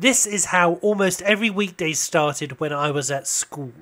This is how almost every weekday started when I was at school.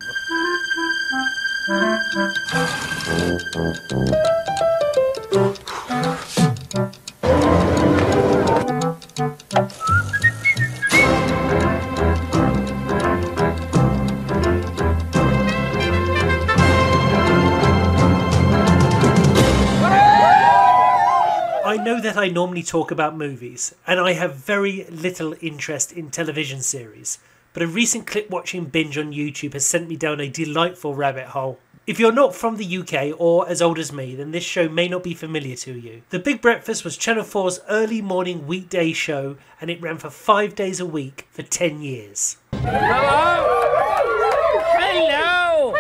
I normally talk about movies, and I have very little interest in television series, but a recent clip watching binge on YouTube has sent me down a delightful rabbit hole. If you're not from the UK or as old as me, then this show may not be familiar to you. The Big Breakfast was Channel 4's early morning weekday show, and it ran for five days a week for 10 years. Hello!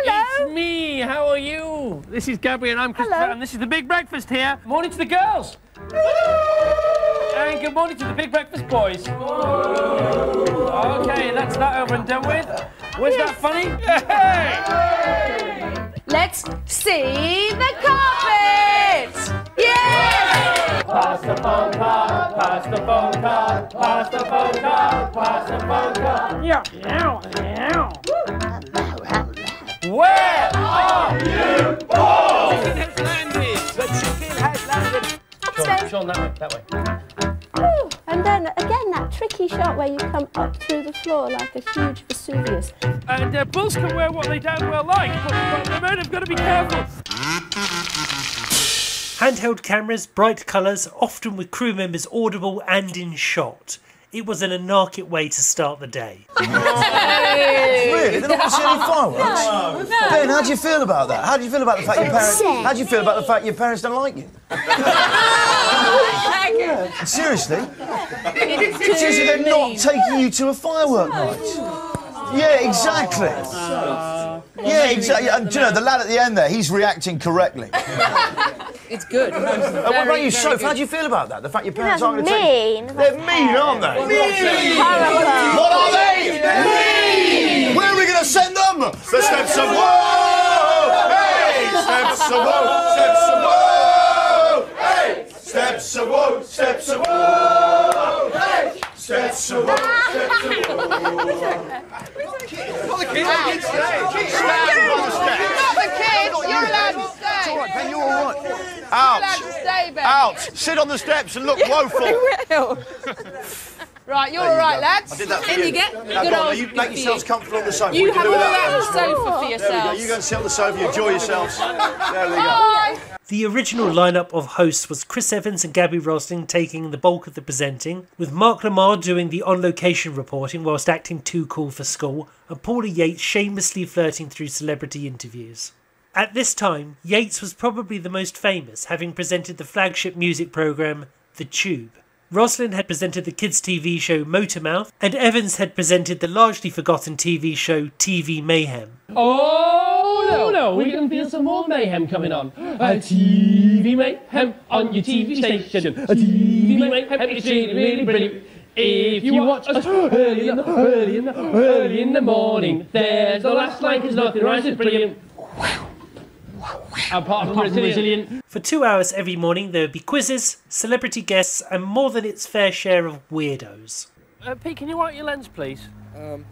It's me! How are you? This is Gaby and I'm Chris Hello. Pratt, and this is the Big Breakfast here. Morning to the girls! and good morning to the Big Breakfast boys. Okay, that's that over and done with. Was that funny? Let's see the carpet! Yes! Pass the phone card, pass the phone card, pass the phone card, pass the phone card. Yeah, yeah, yeah. Where are you born? The chicken has landed. The chicken has landed. Upstairs. Sean, that way, that way. Ooh, And then again, that tricky shot where you come up through the floor like a huge Vesuvius. And uh, bulls can wear what they damn well like, but, but the men have got to be careful. Handheld cameras, bright colours, often with crew members audible and in shot. It was an anarchic way to start the day. Really? They're not going to see any fireworks? Ben, how do you feel about that? How do you feel about the fact your parents... How do you feel about the fact your parents don't like you? Seriously? Seriously, they're not taking you to a firework night? Yeah, exactly. Yeah, exactly. And, do you know, the lad at the end there, he's reacting correctly. It's good. Uh, what about you, Soph? How do you feel about that? The fact your parents aren't going to take... mean. They're mean, aren't they? Horrible. What are they? Mean! Where are we going to send them? The steps of woe! Hey! Steps of woe! Steps of woe! Hey! Steps of woe! Steps of woe! Hey! Steps of woe! Steps of woe! Well, the kids, the kids stay. Stand on. Not the kids. You, You're allowed Ben. to It's all right, Ben, you're all right. allowed Out. to stay, Ben. Out. Sit on the steps and look woeful. right, you're all right, lads. I did that for In you. you get. Now, Good old you make yourselves comfortable on the sofa. You have all without that this. sofa yourselves. You go and sit on the sofa. You enjoy yourselves. There we go. The original lineup of hosts was Chris Evans and Gaby Roslin taking the bulk of the presenting, with Mark Lamarr doing the on location reporting whilst acting too cool for school, and Paula Yates shamelessly flirting through celebrity interviews. At this time, Yates was probably the most famous, having presented the flagship music programme The Tube. Roslin had presented the kids' TV show Motormouth, and Evans had presented the largely forgotten TV show TV Mayhem. Oh no, no, we can feel some more mayhem coming on. A TV mayhem on your TV station. A TV mayhem, it's really, really brilliant. If you watch us early in the, early in the, early in the morning, there's the last line 'cause nothing rhymes is brilliant. Apart from resilient. For two hours every morning, there would be quizzes, celebrity guests, and more than its fair share of weirdos. Uh, Pete, can you wipe your lens, please? Um.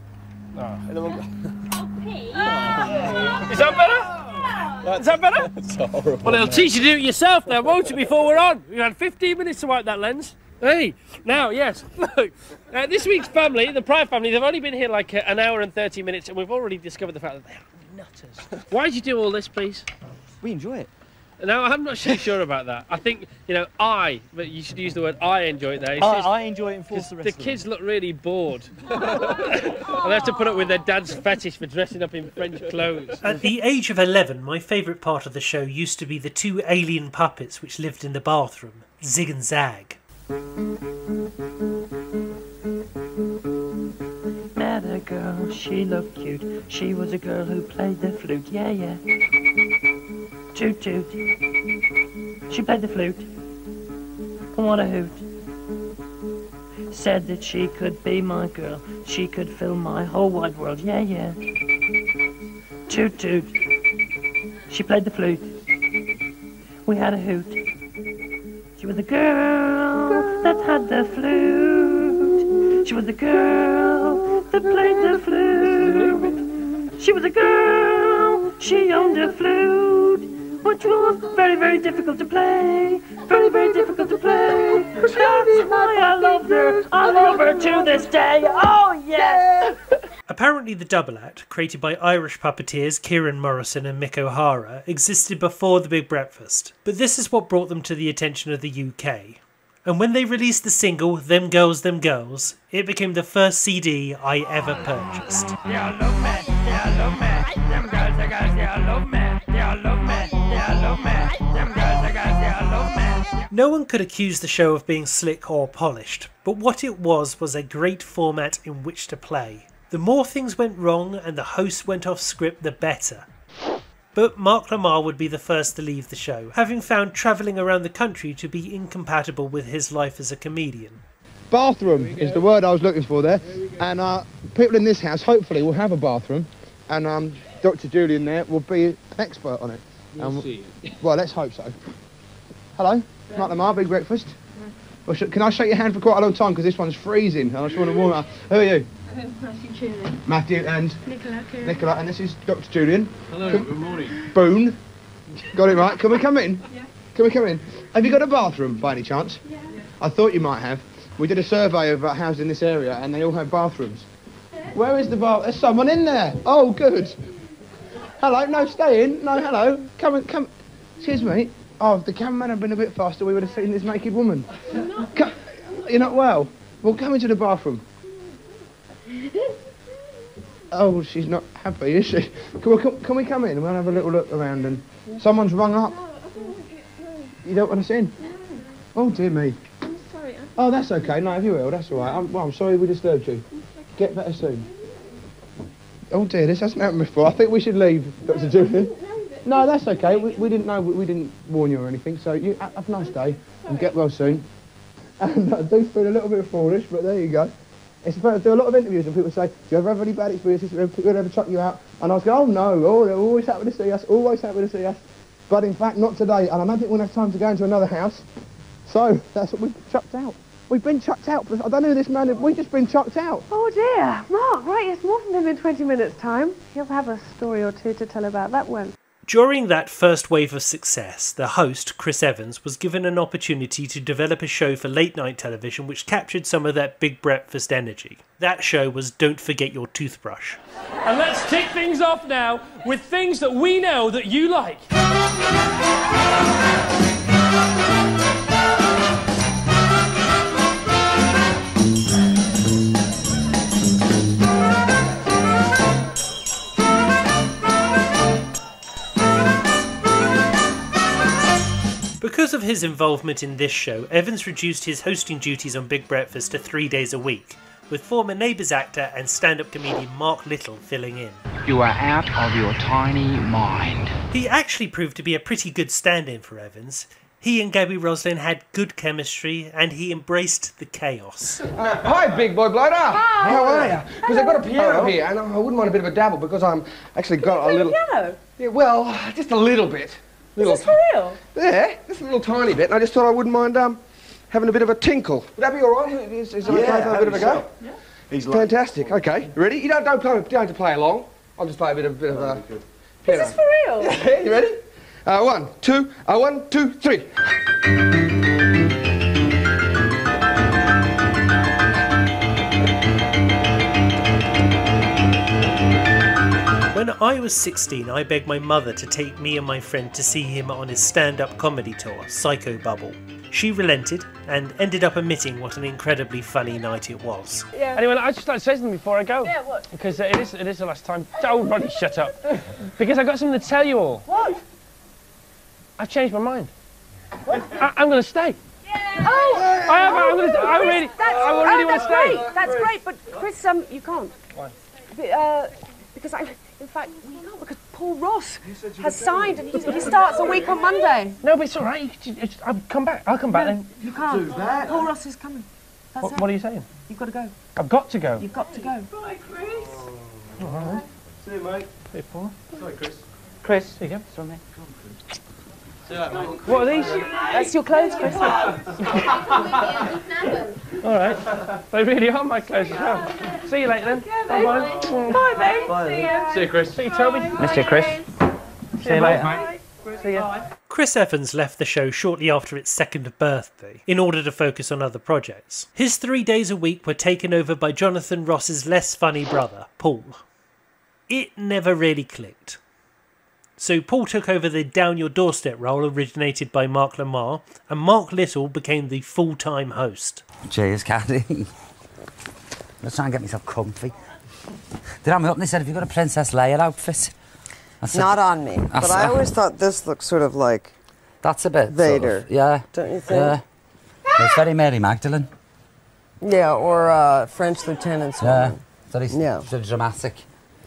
Is that better? Is that better? That's horrible. Well, it'll teach you to do it yourself then, won't it, before we're on? You had 15 minutes to wipe that lens. Hey, now, yes, look, uh, this week's family, the Pride family, they've only been here like uh, an hour and 30 minutes, and we've already discovered the fact that they are nutters. Why did you do all this, please? We enjoy it. No, I'm not so sure about that. I think, you know, I, but you should use the word I enjoy it there. It's I, just- I enjoy it and force the the kids look really bored. and they have to put up with their dad's fetish for dressing up in French clothes. At the age of 11, my favourite part of the show used to be the two alien puppets which lived in the bathroom, Zig and Zag. Met a girl, she looked cute. She was a girl who played the flute, yeah, yeah. Toot toot. She played the flute. And What a hoot. Said that she could be my girl. She could fill my whole wide world, yeah, yeah. Toot toot. She played the flute. We had a hoot. She was a girl that had the flute. She was a girl that played the flute. She was a girl, she owned a flute, which was very, very difficult to play. Very, very difficult to play. That's why I love her. I love her to this day. Oh, yes! Apparently, the double act, created by Irish puppeteers Ciarán Morrison and Mick O'Hara, existed before The Big Breakfast, but this is what brought them to the attention of the UK. And when they released the single Them Girls, Them Girls, it became the first CD I ever purchased. They all love me. They all love me. Them girls, the girls, they all love me. They all love me. No one could accuse the show of being slick or polished, but what it was was a great format in which to play. The more things went wrong and the host went off script, the better. But Mark Lamarr would be the first to leave the show, having found travelling around the country to be incompatible with his life as a comedian. Bathroom is the word I was looking for there. And uh, people in this house hopefully will have a bathroom. And um, Dr. Julian there will be an expert on it. We'll see. Well, let's hope so. Hello, Mark Lamarr, Big Breakfast. Well, sh- can I shake your hand for quite a long time because this one's freezing and I just want to warm up. Who are you? Matthew Julian. Matthew and Nicola Kieran. Nicola, and this is Dr. Julian. Hello, Come- good morning. Boone. Got it right. Can we come in? Yeah. Can we come in? Have you got a bathroom by any chance? Yeah. I thought you might have. We did a survey of uh, houses in this area and they all have bathrooms. Where is the bath? There's someone in there. Oh, good. Hello. No, stay in. No, hello. Come and come. Excuse me. Oh, if the cameraman had been a bit faster, we would have seen this naked woman. Co- You're not well. Well, come into the bathroom. Oh, she's not happy, is she? Can we, can, can we come in and we'll have a little look around and someone's rung up? You don't want us in? Oh, dear me. I'm sorry. Oh, that's okay. No, if you will, that's all right. I'm, well, I'm sorry we disturbed you. Get better soon. Oh dear, this hasn't happened before. I think we should leave, Dr. Julian. No, that's okay. We, we didn't know. We, we didn't warn you or anything. So you have a nice day and get well soon. And I do feel a little bit foolish, but there you go. It's I do a lot of interviews and people say, "Do you ever have any bad experiences? Do people ever chuck you out?" And I was going, "Oh no, oh, they're always happy to see us. Always happy to see us." But in fact, not today. And I don't think we'll have time to go into another house. So that's what we've chucked out. We've been chucked out. I don't know who this man is. We've just been chucked out. Oh dear, Mark, right, it's more than him in 20 minutes' time. He'll have a story or two to tell about that one. During that first wave of success, the host, Chris Evans, was given an opportunity to develop a show for late night television which captured some of that big breakfast energy. That show was Don't Forget Your Toothbrush. And let's tick things off now with things that we know that you like. Because of his involvement in this show, Evans reduced his hosting duties on Big Breakfast to three days a week, with former Neighbours actor and stand up comedian Mark Little filling in. You are out of your tiny mind. He actually proved to be a pretty good stand in for Evans. He and Gaby Roslin had good chemistry and he embraced the chaos. Hi, big boy bloater. Hi. How are you? Because I've got a piano here, and I wouldn't mind a bit of a dabble because I'm actually got a little. piano? Yeah, well, just a little bit. Little Is this for real? Yeah, just a little tiny bit. And I just thought I wouldn't mind um, having a bit of a tinkle. Would that be all right? Is, is it okay for a bit of a go? Yeah. yourself. He's like, Fantastic. Okay, ready? You don't don't, play, don't have to play along. I'll just play a bit of bit of a. Is piano. this is for real? Yeah, you ready? Uh, one, two, uh, one, two, three. When I was 16, I begged my mother to take me and my friend to see him on his stand up comedy tour, Psycho Bubble. She relented and ended up admitting what an incredibly funny night it was. Yeah. Anyway, I'd just like to say something before I go. Yeah, what? Because uh, it is it is the last time. Oh, Ronnie, shut up. because I've got something to tell you all. What? I've changed my mind. I, I'm going to stay. Oh! I am. I'm going to. I really. that's, I really oh, want to stay. Great. That's great, but Chris, um, you can't. Why? Uh, because I, in fact, we can't because Paul Ross has signed and he, he starts a week on Monday. No, but it's all right. You, you, you- I'll come back. I'll come back then. You can't. Paul Ross is coming. That's What, it. what are you saying? You've got to go. I've got to go. You've got to go. Bye, Chris. All right. See you, mate. Hey, Paul. Sorry, Chris. Chris, here you go. It's on there. What are these? That's your clothes, Chris. All right. They really are my clothes as well. See you later then. Bye bye. Bye, babe. See ya. See you, Chris. See you, Toby. Mr. Chris. See you later. See ya. Chris Evans left the show shortly after its second birthday in order to focus on other projects. His three days a week were taken over by Jonathan Ross's less funny brother, Paul. It never really clicked. So Paul took over the Down Your Doorstep role originated by Mark Lamarr, and Mark Little became the full time host. Cheers, Caddy. Let's try and get myself comfy. They rang me up and they said, Have you got a Princess Leia outfit? I said, Not on me. I But said- I always thought this looked sort of like That's a bit. sort of- Vader. yeah. Don't you think? Yeah. It's very Mary Magdalene. Yeah, or uh, French lieutenant's Yeah. woman. Very, Yeah. very dramatic.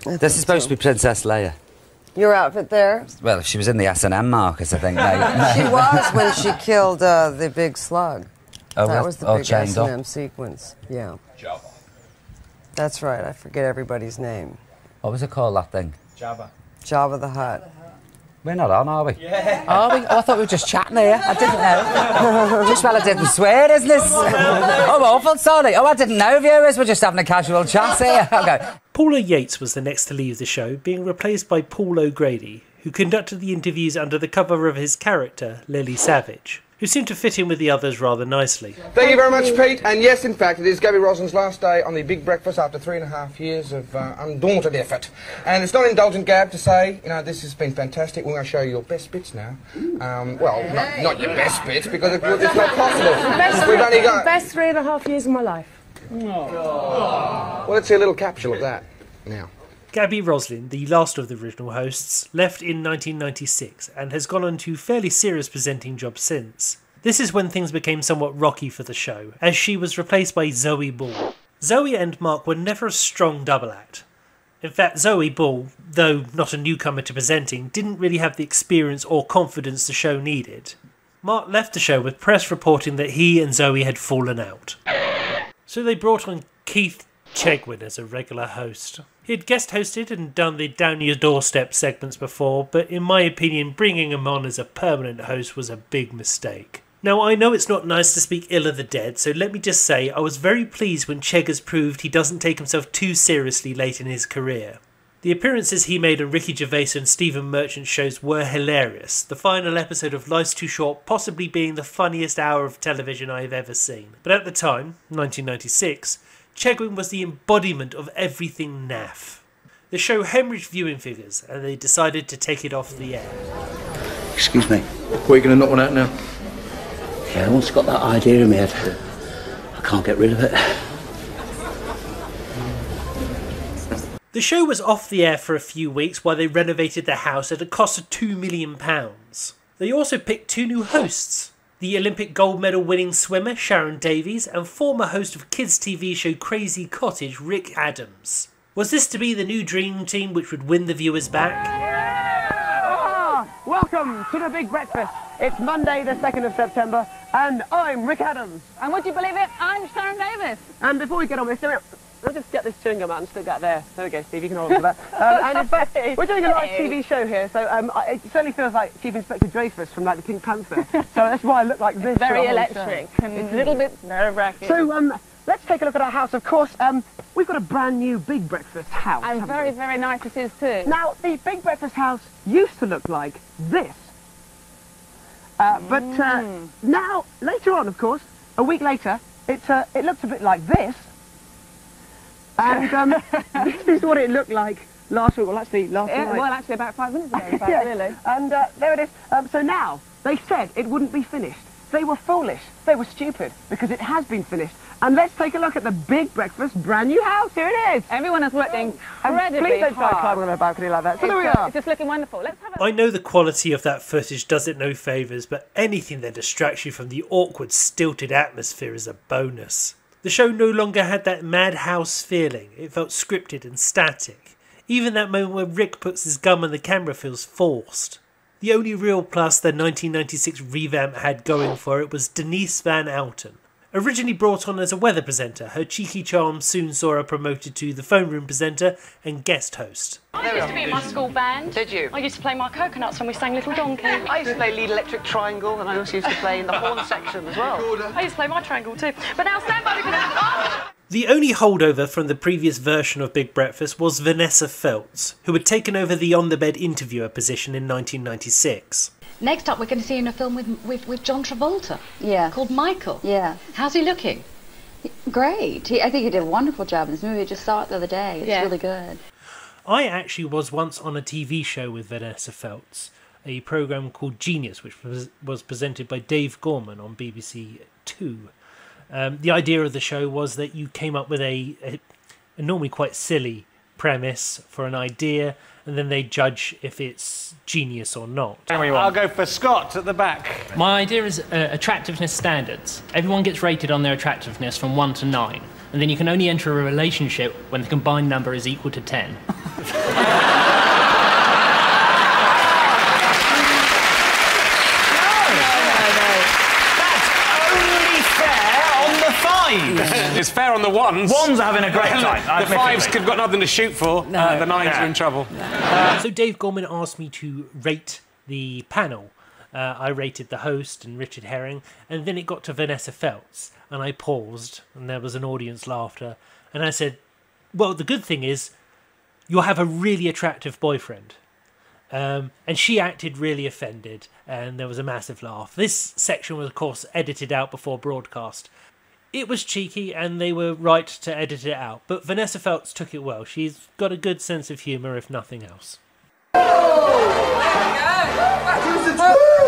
I This is supposed so. to be Princess Leia. Your outfit there? Well, she was in the S&M Marcus, I think. mate. she was when she killed uh, the big slug. Oh, that that- was the oh, big. S&M sequence. Yeah. That's right. I forget everybody's name. What was it called, that thing? Jabba. Jabba the Hutt. We're not on, are we? Yeah. Are we? Oh, I thought we were just chatting here. I didn't know. just well I didn't swear, isn't this? oh, awful sorry. Oh, I didn't know, viewers. We're just having a casual chat here. Okay. Paula Yates was the next to leave the show, being replaced by Paul O'Grady, who conducted the interviews under the cover of his character, Lily Savage, who seemed to fit in with the others rather nicely. Thank you very much, Pete. And yes, in fact, it is Gaby Roslin's last day on the Big Breakfast after three and a half years of uh, undaunted effort. And it's not indulgent, Gab, to say, you know, this has been fantastic. We're going to show you your best bits now. Um, well, not, not your best bits, because it, it's not possible. Best, We've only got... best three and a half years of my life. Well, let's see a little capsule of that now. Gaby Roslin, the last of the original hosts, left in 1996 and has gone on to fairly serious presenting jobs since. This is when things became somewhat rocky for the show, as she was replaced by Zoe Ball. Zoe and Mark were never a strong double act. In fact, Zoe Ball, though not a newcomer to presenting, didn't really have the experience or confidence the show needed. Mark left the show with press reporting that he and Zoe had fallen out. So they brought on Keith Chegwin as a regular host. He had guest hosted and done the Down Your Doorstep segments before, but in my opinion, bringing him on as a permanent host was a big mistake. Now, I know it's not nice to speak ill of the dead, so let me just say I was very pleased when Cheggers proved he doesn't take himself too seriously late in his career. The appearances he made on Ricky Gervais and Stephen Merchant shows were hilarious, the final episode of Life's Too Short possibly being the funniest hour of television I have ever seen. But at the time, 1996, Chegwin was the embodiment of everything naff. The show hemorrhaged viewing figures, and they decided to take it off the air. Excuse me. What are you going to knock one out now? Yeah, I once got that idea in my head. I can't get rid of it. The show was off the air for a few weeks while they renovated the house at a cost of £2 million. They also picked two new hosts the Olympic gold medal winning swimmer Sharon Davies and former host of kids' TV show Crazy Cottage Rick Adams. Was this to be the new dream team which would win the viewers back? Ah, welcome to the Big Breakfast. It's Monday, the 2nd of September, and I'm Rick Adams. And would you believe it? I'm Sharon Davies. And before we get on with this, let's just get this chewing gum out and stick that there. There we go, Steve, you can hold on to that. Um, and in fact, we're doing a live TV show here, so um, I, it certainly feels like Chief Inspector Dreyfus from like the Pink Panther. so that's why I look like this. Very a whole electric and a little bit nerve-wracking. So, um, let's take a look at our house. Of course, um, we've got a brand new Big Breakfast house. and very, we? very nice it is too. Now, the Big Breakfast house used to look like this. Uh, but uh, Mm. now, later on, of course, a week later, it, uh, it looked a bit like this. And um, this is what it looked like last week. Well, actually, last Yeah, night. well, actually, about five minutes ago, in fact, Yeah. really. And uh, there it is. Um, so now, they said it wouldn't be finished. They were foolish. They were stupid, because it has been finished. And let's take a look at the Big Breakfast brand new house. Here it is. Everyone has worked And incredibly please don't try climbing on a balcony like that. So It's, there we are. It's just looking wonderful. Let's have a I know the quality of that footage does it no favours, but anything that distracts you from the awkward, stilted atmosphere is a bonus. The show no longer had that madhouse feeling, it felt scripted and static. Even that moment where Rick puts his gum on the camera feels forced. The only real plus the 1996 revamp had going for it was Denise Van Outen. Originally brought on as a weather presenter, her cheeky charm soon saw her promoted to the phone room presenter and guest host. I used to be in my school band. Did you? I used to play my coconuts when we sang Little Donkey. I used to play lead electric triangle, and I also used to play in the horn section as well. I used to play my triangle too. But now stand by because The only holdover from the previous version of Big Breakfast was Vanessa Feltz, who had taken over the on the bed interviewer position in 1996. Next up, we're going to see you in a film with, with, with John Travolta. Yeah. Called Michael. Yeah. How's he looking? Great. He, I think he did a wonderful job in this movie. I just saw it the other day. It's Yeah. really good. I actually was once on a TV show with Vanessa Feltz, a program called Genius, which was, was presented by Dave Gorman on BBC Two. Um, the idea of the show was that you came up with a, a, a normally quite silly premise for an idea, and then they judge if it's genius or not. I'll go for Scott at the back. My idea is uh, attractiveness standards. Everyone gets rated on their attractiveness from 1 to 9, and then you can only enter a relationship when the combined number is equal to 10. Only fair on the fives. It's fair on the ones. Ones are having a great time, the fives have got nothing to shoot for. Uh, the nines are in trouble. so Dave Gorman asked me to rate the panel. Uh, I rated the host and Richard Herring, and then it got to Vanessa Feltz, and I paused, and there was an audience laughter, and I said, "Well, the good thing is, you'll have a really attractive boyfriend." Um, and she acted really offended, and there was a massive laugh. This section was, of course, edited out before broadcast. It was cheeky, and they were right to edit it out. But Vanessa Feltz took it well. She's got a good sense of humour, if nothing else.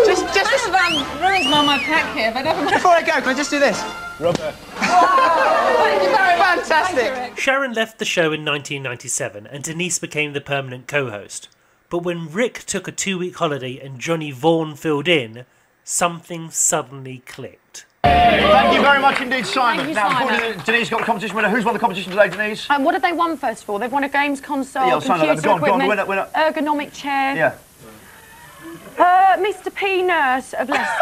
Just, just um, ruins my, my pack here, but never mind. Before I go, can I just do this? Rubber. Thank you very much. Fantastic. Sharon left the show in 1997, and Denise became the permanent co-host. But when Rick took a two-week holiday and Johnny Vaughan filled in, something suddenly clicked. Thank you very much indeed, Simon. Thank you, now, Simon. according to Denise got the competition winner. Who's won the competition today, Denise? Um, what have they won first of all? They've won a games console, Yeah, I'll sign computer that. Go on, go on, equipment, winner, winner. ergonomic chair. Yeah. Uh, Mr. P. Nurse of Leicester.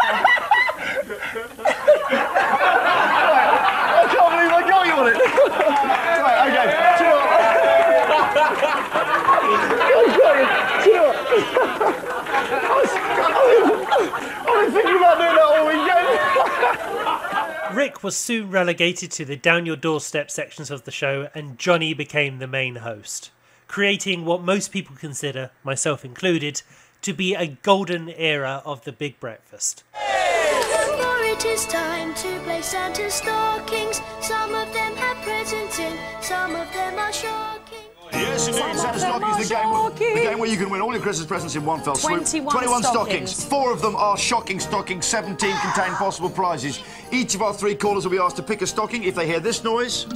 I can't believe I got you on it. right, okay. Do you know what? Do you know what? I was, I was thinking about doing that all weekend. Rick was soon relegated to the down your doorstep sections of the show, and Johnny became the main host, creating what most people consider, myself included, to be a golden era of the Big Breakfast. It is time to play Santa's stockings. Some of them have presents in, some of them are. Yes, indeed. Santa's Stockings, the game, the game where you can win all your Christmas presents in one fell swoop. 21 stockings. stockings. Four of them are shocking stockings. 17 contain possible prizes. Each of our three callers will be asked to pick a stocking. If they hear this noise,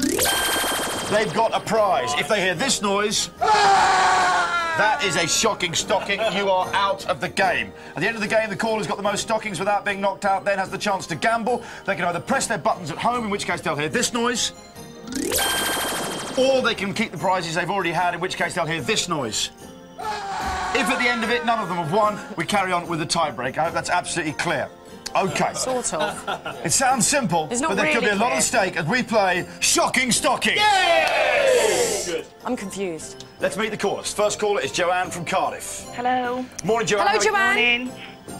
they've got a prize. If they hear this noise, that is a shocking stocking. You are out of the game. At the end of the game, the caller's got the most stockings without being knocked out, then has the chance to gamble. They can either press their buttons at home, in which case they'll hear this noise, or they can keep the prizes they've already had, in which case they'll hear this noise. If at the end of it none of them have won, we carry on with the tiebreak. I hope that's absolutely clear. Okay. Sort of. It sounds simple, It's not but there could be really a lot clear. at stake as we play Shocking Stocking. Good. I'm confused. Let's meet the callers. First caller is Joanne from Cardiff. Hello. Morning, Joanne. Hello, How are you- Joanne.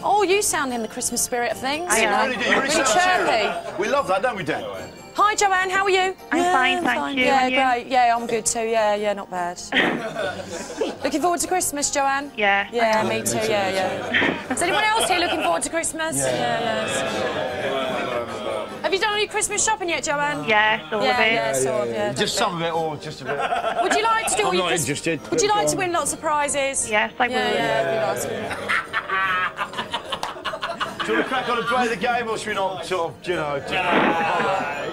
Oh, you sound in the Christmas spirit of things. You really do. You really sound chirpy. We love that, don't we, Dan? Hi, Joanne. How are you? I'm Yeah, fine, thank you. Yeah, And you? great. Yeah, I'm good too. Yeah, yeah, not bad. looking forward to Christmas, Joanne. Yeah. Yeah, I am. me too. Yeah, yeah. Is anyone else here looking forward to Christmas? Yeah. yeah. Have you done any Christmas shopping yet, Joanne? Yeah, all yeah, of it. Yeah, sort of. Yeah. Just some of it, or just a bit. Would you like to do all I'm your not Christ- interested. Would you like to win lots of prizes? Yes, I yeah, would. Yeah, it'd be nice. Do you want to crack on and play the game, or should we not sort of, you know...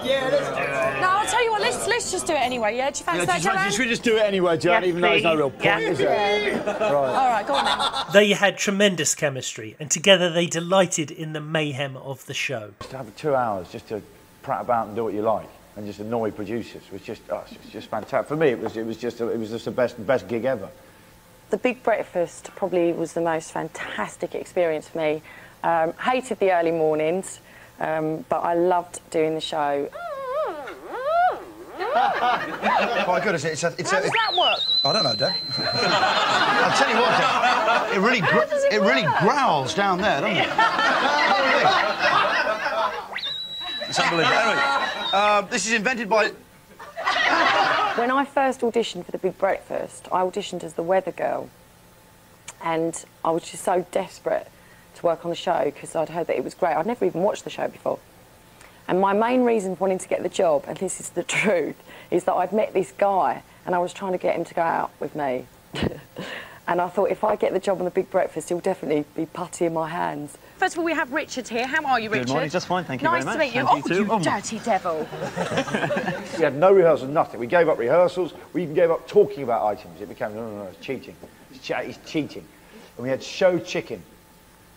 Just... yeah, let's do it. No, I'll tell you what. Let's let's just do it anyway. Yeah, do you fancy Yeah, that, Joanne? should we just do it anyway, Joanne, Yes, even though there's no real please. point, Yeah. is there? Right. All right, go on then. They had tremendous chemistry, and together they delighted in the mayhem of the show. Just to have two hours just to prat about and do what you like and just annoy producers was just oh, it's just fantastic. For me, it was it was just it was just the best best gig ever. The Big Breakfast probably was the most fantastic experience for me. Um, hated the early mornings, um, but I loved doing the show. Quite good, is it? It's a, it's How a, does that work? I don't know, Dad. I'll tell you what, Dad, it really, gr- it, really growls down there, doesn't it? it's unbelievable. Anyway, uh, this is invented by. When I first auditioned for The Big Breakfast, I auditioned as the weather girl. And I was just so desperate to work on the show because I'd heard that it was great. I'd never even watched the show before. And my main reason for wanting to get the job, and this is the truth, is that I'd met this guy and I was trying to get him to go out with me. and I thought if I get the job on The Big Breakfast, he'll definitely be putty in my hands. First of all, we have Richard here. How are you, Richard? Good Richard? morning, just fine, thank you nice very to meet you. And you oh, too. you Oh. dirty devil. We had no rehearsals, nothing. We gave up rehearsals. We even gave up talking about items. It became, no, no, no, it's cheating. It's, che- it's cheating. And we had show chicken,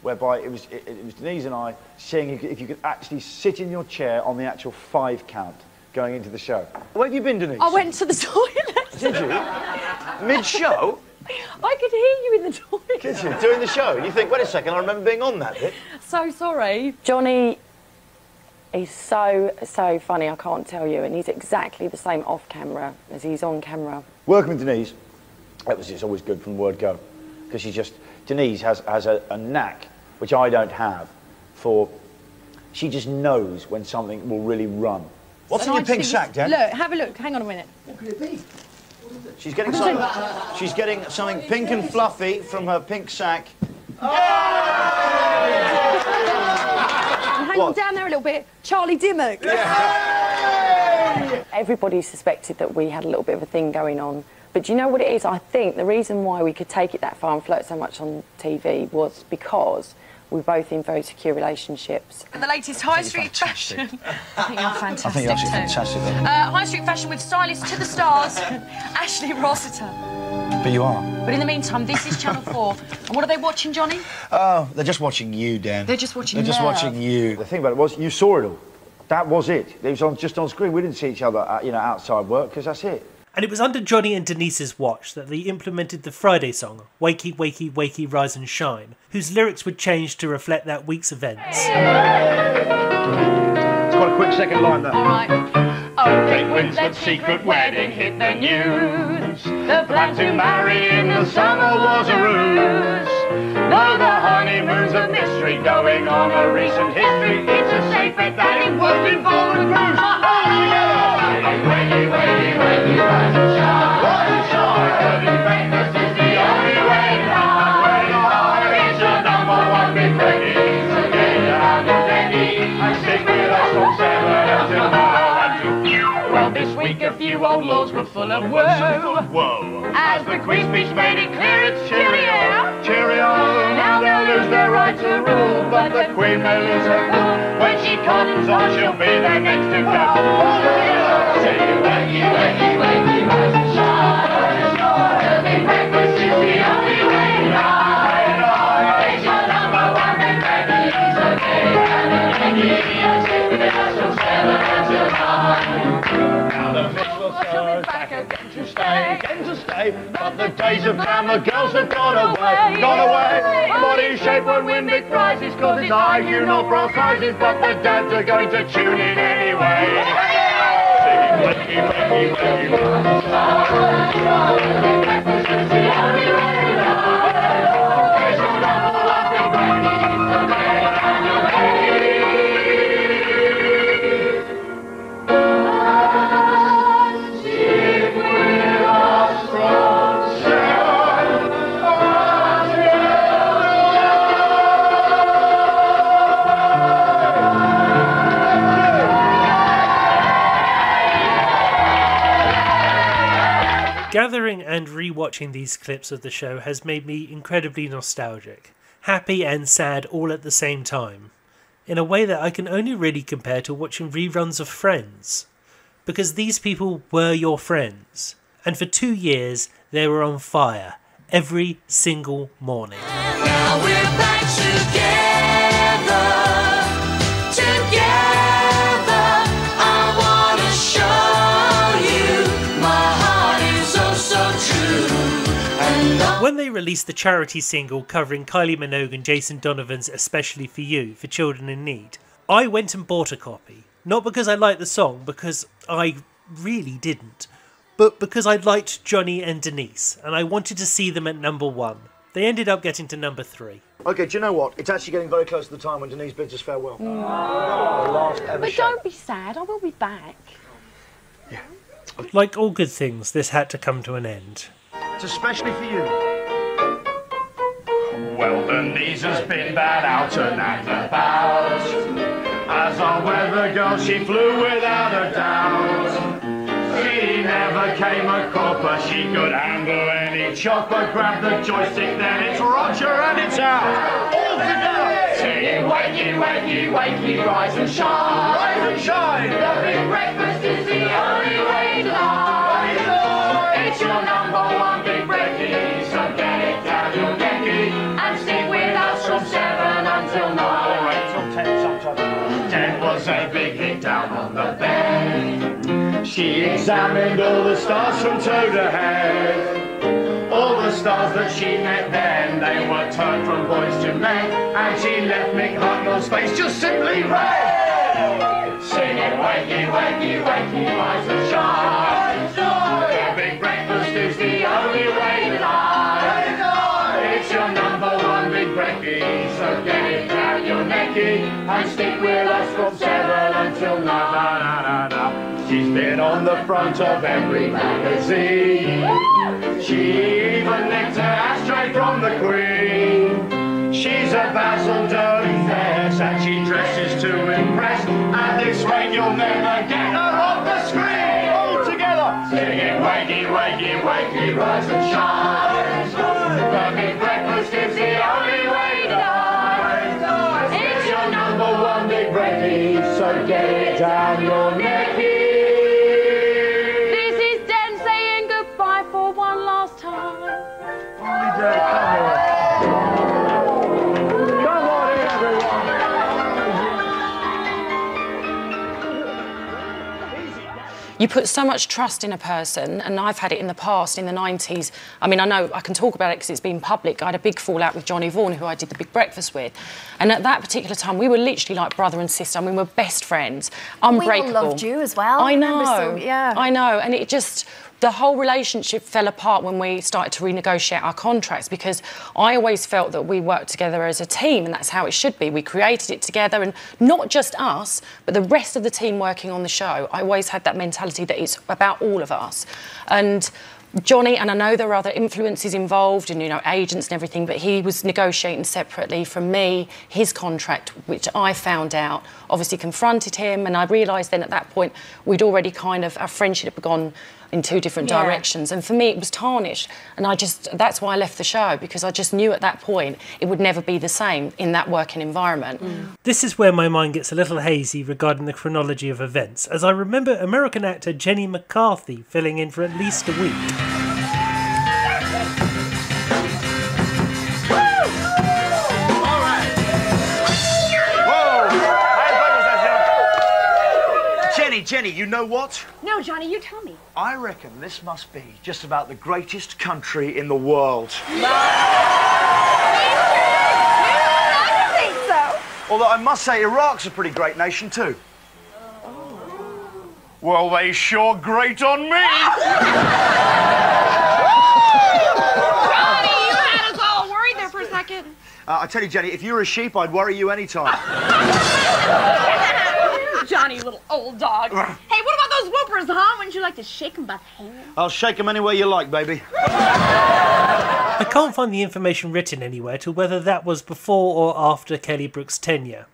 whereby it was, it, it was Denise and I seeing if, if you could actually sit in your chair on the actual five count going into the show. Where have you been, Denise? I went to the toilet. Did you? Mid-show? I could hear you in the toilet. Did you? Doing the show? You think, wait a second, I remember being on that bit. So sorry. Johnny is so, so funny, I can't tell you. And he's exactly the same off camera as he's on camera. Working with Denise, that was it's always good from the word go, because she just Denise has has a, a knack which I don't have for. She just knows when something will really run. What's in your pink sack, Dad? Look, have a look. Hang on a minute. What could it be? She's getting something. She's getting something pink and fluffy from her pink sack. And hang on down there a little bit. Charlie Dimmock. Everybody suspected that we had a little bit of a thing going on. But do you know what it is? I think the reason why we could take it that far and flirt so much on TV was because we're both in very secure relationships. The latest high street fashion. I think you're fantastic. I think you're absolutely too. fantastic. Uh, high street fashion with stylist to the stars, Ashley Rossiter. But you are. But in the meantime, this is Channel 4. And what are they watching, Johnny? Oh, they're just watching you, Dan. They're just watching you. They're just love. watching you. The thing about it was, you saw it all. That was it. It was on, just on screen. We didn't see each other, uh, you know, outside work because that's it. And it was under Johnny and Denise's watch that they implemented the Friday song, Wakey, Wakey, Wakey, Rise and Shine, whose lyrics would change to reflect that week's events. It's got a quick second line there. All right. Oh, Kate Winslet's secret wedding hit the news. The plan to marry in the summer was a ruse. Though the honeymoon's a mystery going on a recent history, it's a safe bet that it won't involve a cruise. All together! Wakey, wakey, wakey, shine. Rise and shine. Early breakfast week a few old lords were full of woe. Whoa. As the Queen speech made it clear it's cheerio. Cheerio. Now they'll lose their right to rule, but the Queen may lose her cool. When she comes on, she'll be the next to go. Say wakey, wakey, wakey, rise stay. But the days of glamour girls have gone away, gone away. Body shape won't win big prizes, cause it's IQ not bra sizes. But the dads are going to tune in anyway. Singing wakey, wakey, wakey, Breakfast Gathering and rewatching these clips of the show has made me incredibly nostalgic, happy and sad all at the same time, in a way that I can only really compare to watching reruns of Friends. Because these people were your friends, and for two years they were on fire every single morning. Released the charity single covering Kylie Minogue and Jason Donovan's Especially for You for Children in Need, I went and bought a copy. Not because I liked the song, because I really didn't, but because I liked Johnny and Denise, and I wanted to see them at number one. They ended up getting to number three. Okay, do you know what? It's actually getting very close to the time when Denise bids us farewell. Mm. The last ever But show. don't be sad, I will be back. Yeah. Like all good things, this had to come to an end. It's especially for you. Well, Denise has been bad out and out about. As a weather girl, she flew without a doubt. She never came a copper, she could handle any chopper. Grab the joystick, then it's Roger and it's out. All together! Singing wakey, wakey, wakey, rise and shine. Rise and shine! The big breakfast is the only way to lie. It's your number down on the bed. She examined all the stars from toe to head. All the stars that she met then, they were turned from boys to men. And she left me Hucknall's space just simply red. Singing wakey, wakey, wakey, rise and shine. Necky and stick with us from seven until nine. Na, na, na, na. She's been on the front of every magazine. She even nicked her ashtray from the Queen. She's a Basil Derness and she dresses to impress. And this rate, you'll never get her off the screen. All together, singing wakey, wakey, wakey, rise and shine. Big breakfast is the only down. This is Den saying goodbye for one last time. You put so much trust in a person, and I've had it in the past, in the 90s. I mean, I know I can talk about it because it's been public. I had a big fallout with Johnny Vaughan, who I did the Big Breakfast with. And at that particular time, we were literally like brother and sister. I mean, we were best friends, unbreakable. We all loved you as well. I know. Remember, so- yeah. I know. And it just, the whole relationship fell apart when we started to renegotiate our contracts because I always felt that we worked together as a team and that's how it should be. We created it together and not just us, but the rest of the team working on the show. I always had that mentality that it's about all of us. And Johnny, and I know there are other influences involved and, you know, agents and everything, but he was negotiating separately from me his contract, which I found out, obviously confronted him, and I realised then at that point we'd already kind of, our friendship had gone in two different Yeah. directions. And for me, it was tarnished. And I just, that's why I left the show, because I just knew at that point it would never be the same in that working environment. Mm. This is where my mind gets a little hazy regarding the chronology of events, as I remember American actor Jenny McCarthy filling in for at least a week. Jenny, Jenny, you know what? No, Johnny, you tell me. I reckon this must be just about the greatest country in the world. I think so. Although I must say, Iraq's a pretty great nation too. Well, they sure great on me. Johnny, you had us all worried there for a second. Uh, I tell you, Jenny, if you were a sheep, I'd worry you any time. Johnny, you little old dog. hey, what about those whoopers, huh? Wouldn't you like to shake them by the hand? I'll shake them any way you like, baby. I can't find the information written anywhere to whether that was before or after Kelly Brook's tenure.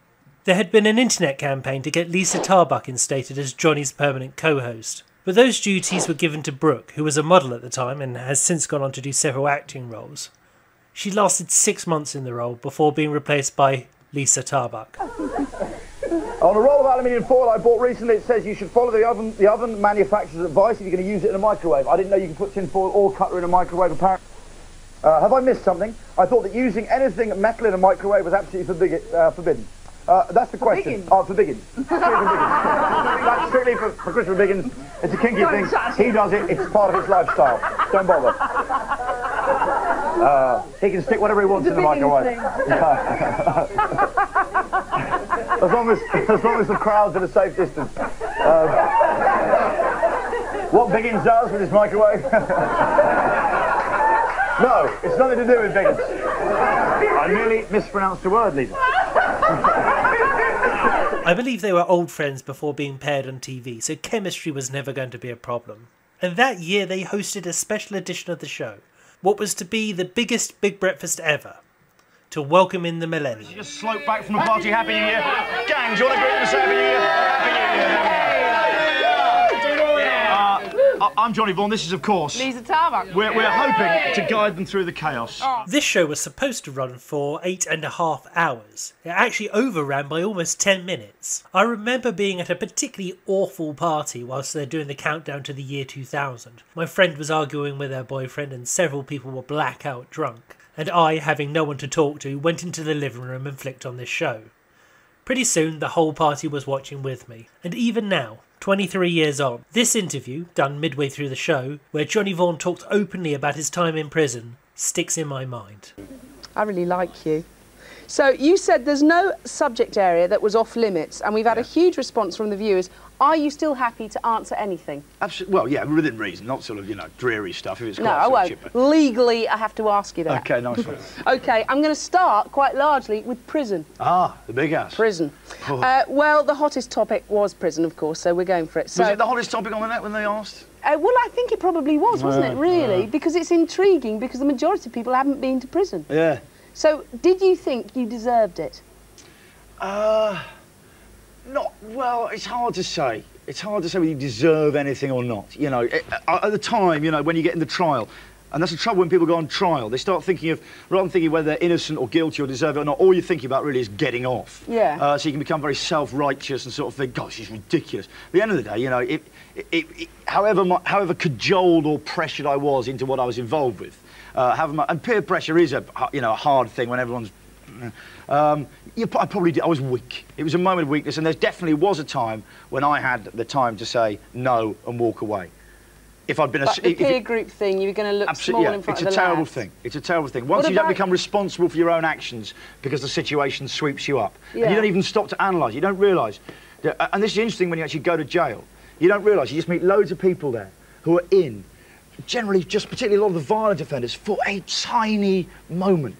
There had been an internet campaign to get Liza Tarbuck instated as Johnny's permanent co host, but those duties were given to Brook, who was a model at the time and has since gone on to do several acting roles. She lasted six months in the role before being replaced by Liza Tarbuck. On a roll of aluminium foil I bought recently, it says you should follow the oven, the oven manufacturer's advice if you're going to use it in a microwave. I didn't know you could put tin foil or cutlery in a microwave, apparently. Uh, have I missed something? I thought that using anything metal in a microwave was absolutely uh, forbidden. Uh, that's the question. Oh, forbidden. Strictly forbidden. That's strictly for, for Christopher Biggins. It's a kinky thing. He does it. It's part of his lifestyle. Don't bother. Uh, he can stick whatever he wants in the microwave. as long as as long as the crowd's at a safe distance. Uh, what Biggins does with his microwave? no, it's nothing to do with Biggins. I nearly mispronounced a word, Liza. I believe they were old friends before being paired on TV, so chemistry was never going to be a problem. And that year they hosted a special edition of the show, what was to be the biggest Big Breakfast ever, to welcome in the millennium. Just slope back from the party. Happy New Year. Gang, do you want to greet say Happy Year. I- I'm Johnny Vaughan. This is, of course, Liza Tarbuck. we're, we're hoping to guide them through the chaos. Oh. This show was supposed to run for eight and a half hours. It actually overran by almost 10 minutes. I remember being at a particularly awful party whilst they're doing the countdown to the year 2000. My friend was arguing with her boyfriend, and several people were blackout drunk. And I, having no one to talk to, went into the living room and flicked on this show. Pretty soon, the whole party was watching with me. And even now, 23 years on, this interview, done midway through the show, where Johnny Vaughan talked openly about his time in prison, sticks in my mind. I really like you. So you said there's no subject area that was off limits, and we've had a huge response from the viewers. Are you still happy to answer anything? Absolutely. Well, yeah, within reason, not sort of, you know, dreary stuff. If it's no, I won't. chipper. Legally, I have to ask you that. Okay, nice one. Okay, I'm going to start quite largely with prison. Ah, the big ass. Prison. Oh. Uh, well, the hottest topic was prison, of course, so we're going for it. So, Was it the hottest topic on the net when they asked? uh, well, I think it probably was, wasn't it? Really, yeah. because it's intriguing. Because the majority of people haven't been to prison. Yeah. So, did you think you deserved it? Uh, not well. It's hard to say. It's hard to say whether you deserve anything or not. You know, it- uh, at the time, you know, when you get in the trial, and that's the trouble when people go on trial. They start thinking of rather than thinking whether they're innocent or guilty or deserve it or not. All you're thinking about really is getting off. Yeah. Uh, so you can become very self-righteous and sort of think, "Gosh, it's ridiculous." At the end of the day, you know, it, it, it, however, mu- however cajoled or pressured I was into what I was involved with, uh, however mu- and peer pressure is a you know a hard thing when everyone's um, you, I probably did. I was weak. It was a moment of weakness, and there definitely was a time when I had the time to say no and walk away. If I'd been a, But the if- peer group thing, you were going to look Absolutely, small yeah. in front It's a of the terrible lads. thing. It's a terrible thing. Once What you don't become responsible for your own actions because the situation sweeps you up, and you don't even stop to analyse, you don't realise. And this is interesting when you actually go to jail. You don't realise you just meet loads of people there who are in, generally just particularly a lot of the violent offenders, for a tiny moment.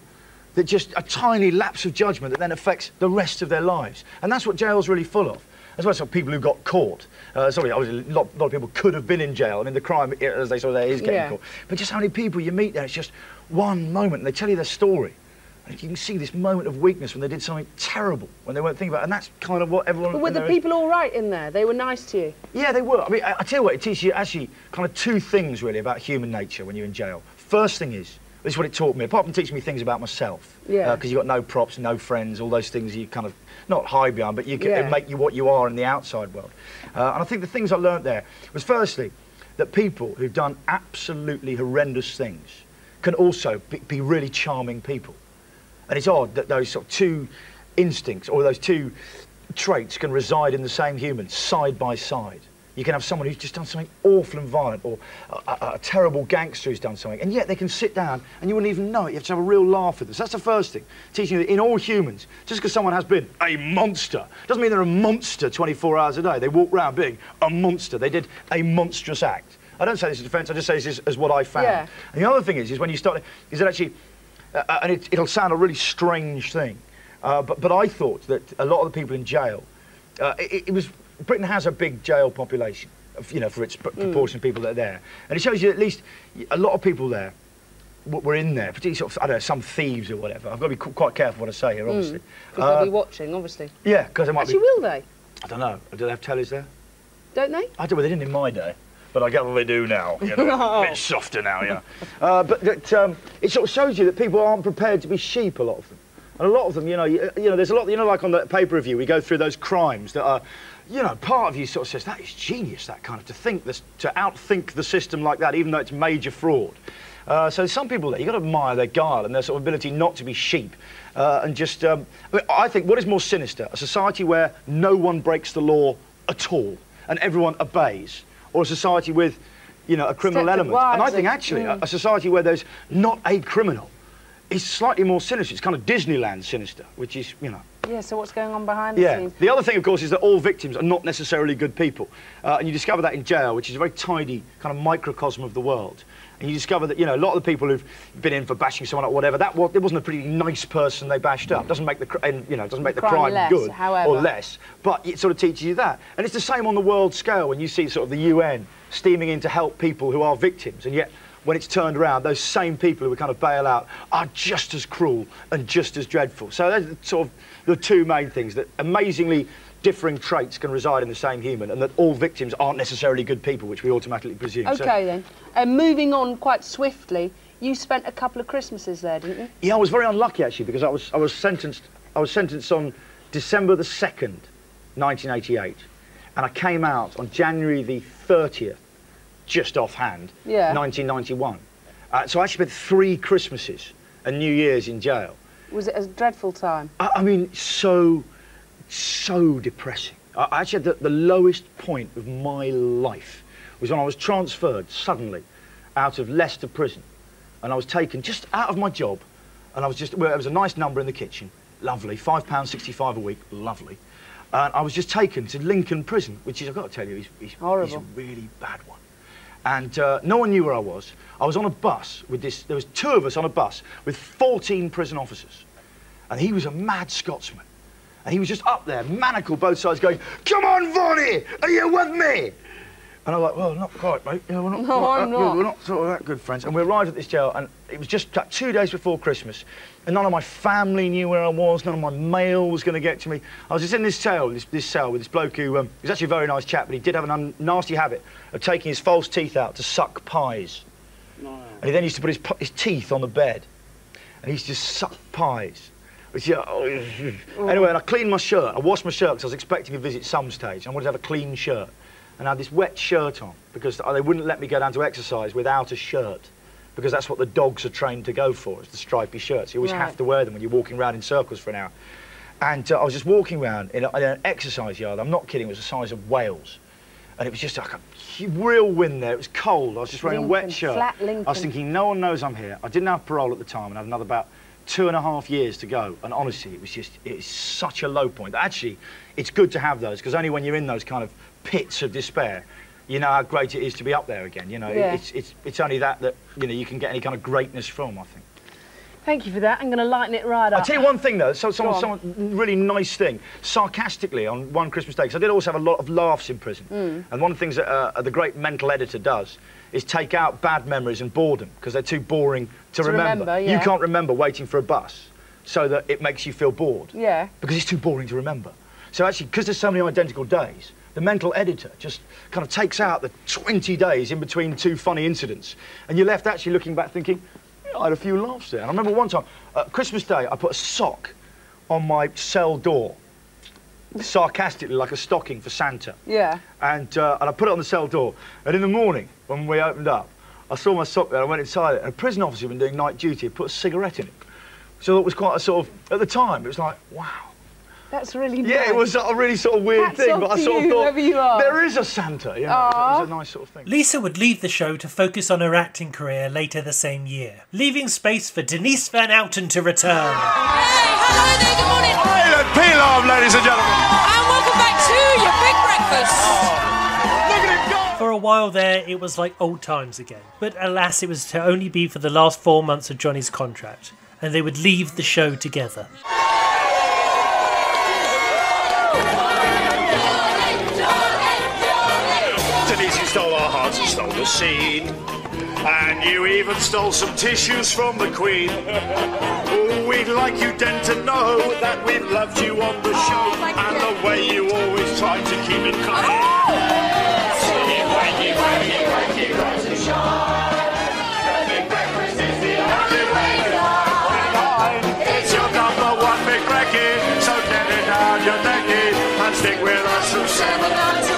That just a tiny lapse of judgment that then affects the rest of their lives, and that's what jail's really full of. As well as people who got caught. Uh, sorry, obviously, a lot, lot of people could have been in jail. I mean, the crime, as they saw there, is getting Yeah. caught. But just how many people you meet there, it's just one moment, and they tell you their story. And you can see this moment of weakness when they did something terrible, when they weren't thinking about it. And that's kind of what everyone... But were the people all right in there? They were nice to you? yeah, they were. I mean, I, I tell you what, it teaches you actually kind of two things really about human nature when you're in jail. First thing is, this is what it taught me, apart from teaching me things about myself. Yeah. Because you've got no props, no friends, all those things you kind of, not hide behind, but you can Yeah. make you what you are in the outside world. Uh, and I think the things I learnt there was firstly, that people who've done absolutely horrendous things can also be, be really charming people. And it's odd that those sort of two instincts or those two traits can reside in the same human side by side. You can have someone who's just done something awful and violent or a, a, a terrible gangster who's done something, and yet they can sit down and you wouldn't even know it. You have to have a real laugh with this. That's the first thing. Teaching you that in all humans, just because someone has been a monster, doesn't mean they're a monster 24 hours a day. They walk around being a monster. They did a monstrous act. I don't say this as defence, I just say this as, as what I found. Yeah. And the other thing is, is when you start, is that actually, uh, uh, and it, it'll sound a really strange thing, uh, but, but I thought that a lot of the people in jail, uh, it, it was, Britain has a big jail population, you know, for its pr- proportion of people that are there. And it shows you at least a lot of people there were in there, particularly sort of, I don't know, some thieves or whatever. I've got to be quite careful what I say here, obviously. Because Uh, they'll be watching, obviously. yeah, because they might Actually, be, will they? I don't know, do they have tellies there? Don't they? I don't know, they didn't in my day. But I get what they do now. You know, a bit softer now, yeah. Uh, but that, um, it sort of shows you that people aren't prepared to be sheep, a lot of them. And a lot of them, you know, you, you know, there's a lot, you know, like on the paper review, we go through those crimes that are, you know, part of you sort of says, that is genius, that kind of, to think this, to outthink the system like that, even though it's major fraud. Uh, so some people there, you've got to admire their guile and their sort of ability not to be sheep. Uh, and just, um, I, mean, I think what is more sinister, a society where no one breaks the law at all and everyone obeys, or a society with, you know, a criminal Step element. And I think actually, Mm. a, a society where there's not a criminal is slightly more sinister. It's kind of Disneyland sinister, which is, you know, Yeah, so what's going on behind the yeah. scenes? The other thing, of course, is that all victims are not necessarily good people. Uh, and you discover that in jail, which is a very tidy kind of microcosm of the world. And you discover that, you know, a lot of the people who've been in for bashing someone up, whatever, that was, it wasn't a pretty nice person they bashed up. Doesn't make the, and, you know, doesn't make the, crime crime, less, good however. or less. But it sort of teaches you that. And it's the same on the world scale when you see sort of the UN steaming in to help people who are victims. And yet, when it's turned around, those same people who we kind of bail out are just as cruel and just as dreadful. So those are sort of the two main things that amazingly differing traits can reside in the same human, and that all victims aren't necessarily good people, which we automatically presume. So- Okay then. And moving on quite swiftly, you spent a couple of Christmases there, didn't you? Yeah, I was very unlucky actually because I was I was sentenced I was sentenced on December the second, 1988, and I came out on January the 30th, just offhand, Yeah. 1991. Uh, so I spent three Christmases and New Year's in jail. Was it a dreadful time? I, I mean, so so depressing. I actually had the, the lowest point of my life was when I was transferred suddenly out of Leicester prison, and I was taken just out of my job, and I was just well, there was a nice number in the kitchen, lovely, five pounds sixty-five a week, lovely, and I was just taken to Lincoln Prison, which is I've got to tell you, is, is, is a really bad one. And uh, no one knew where I was. I was on a bus with this. There was two of us on a bus with 14 prison officers, and he was a mad Scotsman. And he was just up there, manacled both sides, going, Come on, Vonnie, are you with me? And I was like, Well, not quite, mate. You know, we're not No, quite I'm not. good. We're not sort of that good friends. And we arrived at this jail, and it was just like two days before Christmas. And none of my family knew where I was, none of my mail was going to get to me. I was just in this cell, this, this cell with this bloke who um, was actually a very nice chap, but he did have a un- nasty habit of taking his false teeth out to suck pies. And he then used to put his, his teeth on the bed. And he used to just suck pies. Oh, anyway, and I cleaned my shirt. I washed my shirt because I was expecting a visit some stage. I wanted to have a clean shirt. And I had this wet shirt on because they wouldn't let me go down to exercise without a shirt. Because that's what the dogs are trained to go for, is the stripy shirts. You always Right. have to wear them when you're walking around in circles for an hour. And uh, I was just walking around in, a, in an exercise yard. I'm not kidding, it was the size of Wales. And it was just like a real wind there. It was cold. I was just wearing a wet shirt. flat I was thinking, no one knows I'm here. I didn't have parole at the time and I had another about two and a half years to go. And honestly, it was just, it's such a low point. Actually, it's good to have those because only when you're in those kind of pits of despair, you know how great it is to be up there again. You know, Yeah. it's, it's, it's only that that, you know, you can get any kind of greatness from, I think. Thank you for that. I'm going to lighten it right up. I'll tell you one thing though, so someone, on. someone really nice thing, sarcastically on one Christmas day, because I did also have a lot of laughs in prison. Mm. And one of the things that uh, the great mental editor does is take out bad memories and boredom, because they're too boring to, To remember, You yeah. can't remember waiting for a bus, so that it makes you feel bored, Yeah. because it's too boring to remember. So actually, because there's so many identical days, the mental editor just kind of takes out the 20 days in between two funny incidents, and you're left actually looking back thinking, yeah, I had a few laughs there. And I remember one time, uh, Christmas Day, I put a sock on my cell door, sarcastically, like a stocking for Santa. Yeah. And, uh, and I put it on the cell door. And in the morning, when we opened up, I saw my sock there. I went inside it, and a prison officer had been doing night duty had put a cigarette in it. So it was quite a sort of, at the time, it was like, wow. That's really nice. Yeah, it was a really sort of weird Hats thing, off but I sort you, of thought you are. there is a Santa. You know, it was a ah. nice sort of thing. Liza would leave the show to focus on her acting career later the same year, leaving space for Denise Van Outen to return. Hey, hello there, good morning. Island Pilov, ladies and gentlemen. And welcome back to your big breakfast. Oh, for a while there, it was like old times again. But alas, it was to only be for the last four months of Johnny's contract, and they would leave the show together. Stole our hearts and stole the scene. And you even stole some tissues from the Queen. Oh, we'd like you then to know that we've loved you on the oh, show and the way you always try to keep it oh! clean. Singing rise and shine. Big Breakfast is the only way line. It's your number one Big so get it down your and stick with us from seven until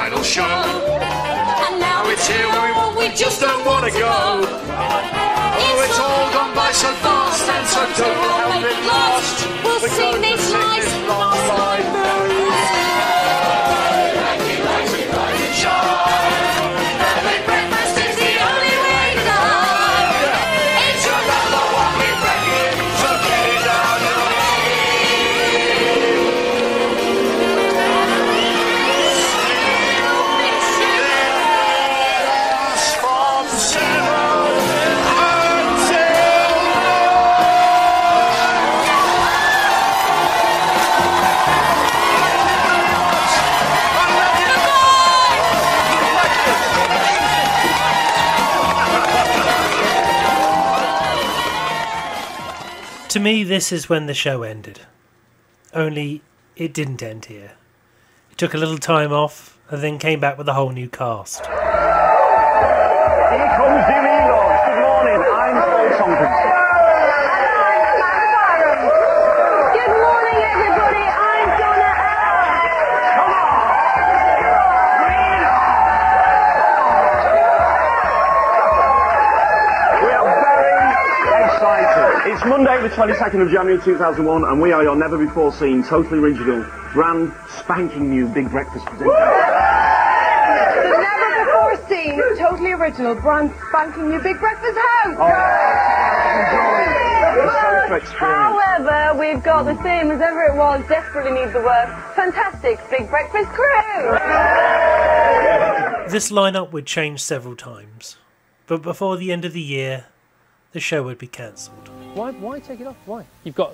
final show. And now it's here and we, want, we just don't want to go. Oh, it's all gone by so fast and so don't help it last. We'll sing this nice long Breakfast To me, this is when the show ended. Only it didn't end here. It took a little time off and then came back with a whole new cast. It's Monday, the 22nd of January 2001, and we are your never before seen, totally original, brand spanking new Big Breakfast presenter. The never before seen, totally original, brand spanking new Big Breakfast House. The sofa. However, we've got the same as ever it was, desperately need the work. Fantastic Big Breakfast crew. This lineup would change several times, but before the end of the year, the show would be cancelled. Why, why take it off? Why? You've got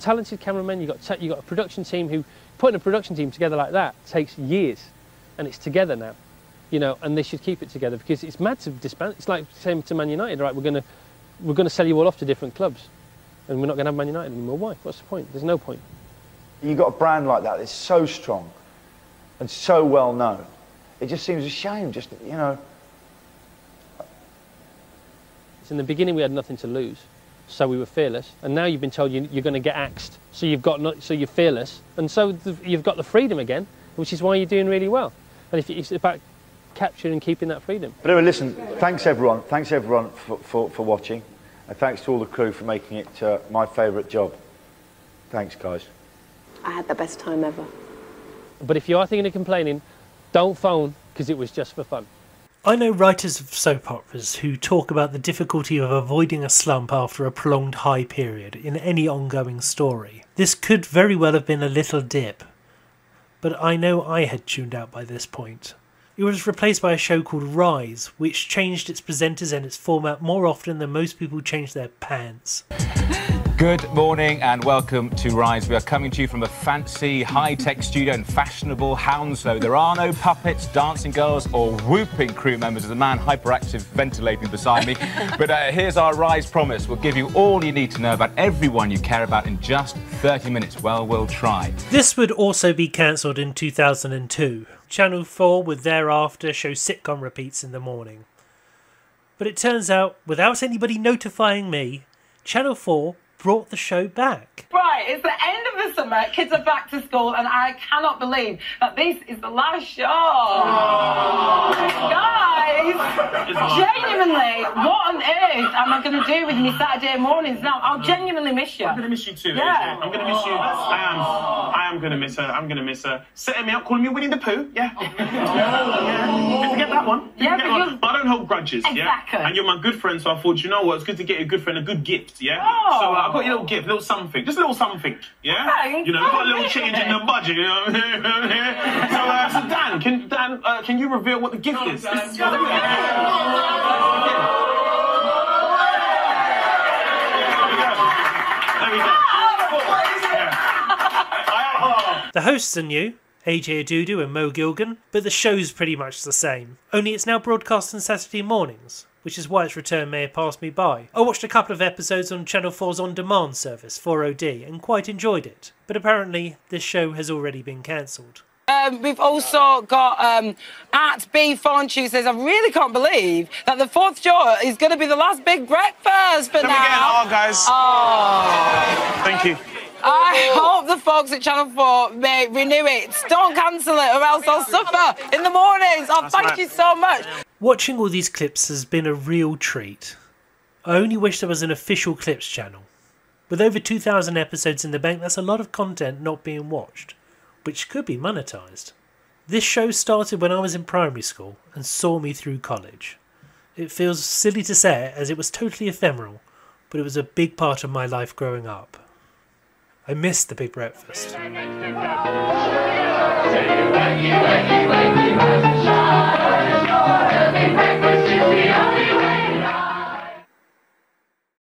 talented cameramen, you've got, te- you've got a production team who, putting a production team together like that takes years, and it's together now, you know, and they should keep it together because it's mad to disband. It's like saying to Man United, right, we're going to we're going to sell you all off to different clubs, and we're not going to have Man United anymore. Why? What's the point? There's no point. You've got a brand like that that's so strong and so well known. It just seems a shame, just, you know. So in the beginning, we had nothing to lose, so we were fearless. And now you've been told you, you're going to get axed, so you've got not, so you're fearless, and so the, you've got the freedom again, which is why you're doing really well. And if it's about capturing and keeping that freedom. But anyway, listen, thanks everyone. Thanks everyone for, for, for watching. And thanks to all the crew for making it uh, my favourite job. Thanks, guys. I had the best time ever. But if you are thinking of complaining, don't phone because it was just for fun. I know writers of soap operas who talk about the difficulty of avoiding a slump after a prolonged high period in any ongoing story. This could very well have been a little dip, but I know I had tuned out by this point. It was replaced by a show called Rise, which changed its presenters and its format more often than most people change their pants. Good morning and welcome to Rise. We are coming to you from a fancy, high-tech studio in fashionable Hounslow. There are no puppets, dancing girls or whooping crew members. There's a man hyperactive ventilating beside me. but uh, here's our Rise promise. We'll give you all you need to know about everyone you care about in just 30 minutes. Well, we'll try. This would also be cancelled in 2002. Channel 4 would thereafter show sitcom repeats in the morning. But it turns out, without anybody notifying me, Channel 4 brought the show back. Right, it's the end of the summer, kids are back to school, and I cannot believe that this is the last show. Guys, genuinely, what on earth am I going to do with me Saturday mornings now? I'll genuinely miss you. I'm gonna miss you too, Yeah. AJ. I'm gonna miss you. I am. I am gonna miss her. I'm gonna miss her. Setting me up, calling me Winnie the Pooh. Yeah. yeah. You forget that one. You Yeah, but one. you- But I don't hold grudges. Exactly. Yeah. And you're my good friend, so I thought, you know what? It's good to get a good friend a good gift. Yeah. Oh. So uh, I got you a little gift, little something, just a little something. Yeah. Thanks. You know, we've got a little change in the budget. You know what I mean? so, uh, so Dan, can Dan, uh, can you reveal what the gift is? This- There we. The hosts are new, AJ Odudu and Mo Gilligan, but the show's pretty much the same. Only it's now broadcast on Saturday mornings, which is why its return may have passed me by. I watched a couple of episodes on Channel 4's on demand service, 4OD, and quite enjoyed it. But apparently, this show has already been cancelled. Um, we've also got um, at B Fonchu says, I really can't believe that the fourth show is going to be the last big breakfast for Can we now. get an R, guys? Oh. Thank you. I hope the folks at Channel 4 may renew it. Don't cancel it or else I'll suffer in the mornings. Oh, thank right. you so much. Watching all these clips has been a real treat. I only wish there was an official clips channel. With over 2,000 episodes in the bank, that's a lot of content not being watched, which could be monetized. This show started when I was in primary school and saw me through college. It feels silly to say it as it was totally ephemeral, but it was a big part of my life growing up. I miss the big breakfast.